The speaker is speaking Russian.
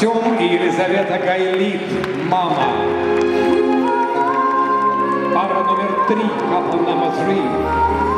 Артем и Елизавета Гайлит. Мама. Пара номер три. Couple number three.